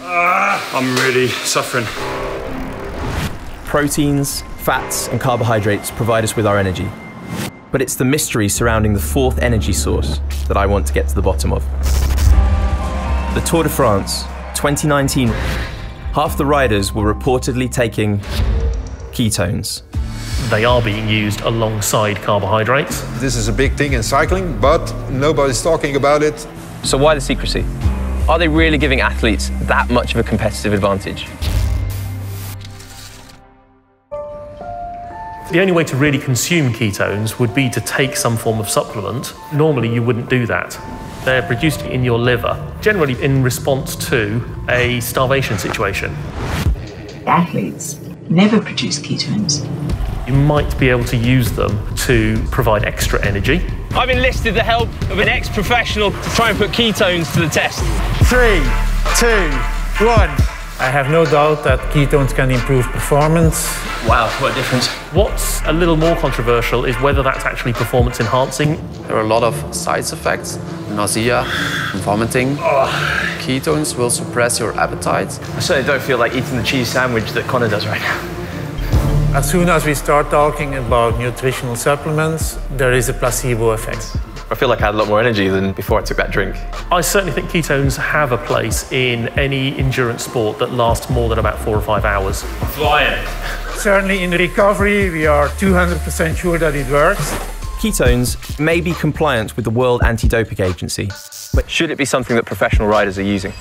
I'm really suffering. Proteins, fats, and carbohydrates provide us with our energy. But it's the mystery surrounding the fourth energy source that I want to get to the bottom of. The Tour de France 2019, half the riders were reportedly taking ketones. They are being used alongside carbohydrates. This is a big thing in cycling, but nobody's talking about it. So why the secrecy? Are they really giving athletes that much of a competitive advantage? The only way to really consume ketones would be to take some form of supplement. Normally, you wouldn't do that. They're produced in your liver, generally in response to a starvation situation. Athletes never produce ketones. You might be able to use them to provide extra energy. I've enlisted the help of an ex professional to try and put ketones to the test. Three, two, one. I have no doubt that ketones can improve performance. Wow, what a difference. What's a little more controversial is whether that's actually performance enhancing. There are a lot of side effects nausea, vomiting. Ketones will suppress your appetite. I certainly don't feel like eating the cheese sandwich that Connor does right now. As soon as we start talking about nutritional supplements, there is a placebo effect. I feel like I had a lot more energy than before I took that drink. I certainly think ketones have a place in any endurance sport that lasts more than about four or five hours. Flying. Certainly in recovery, we are 200% sure that it works. Ketones may be compliant with the World Anti-Doping Agency, but should it be something that professional riders are using?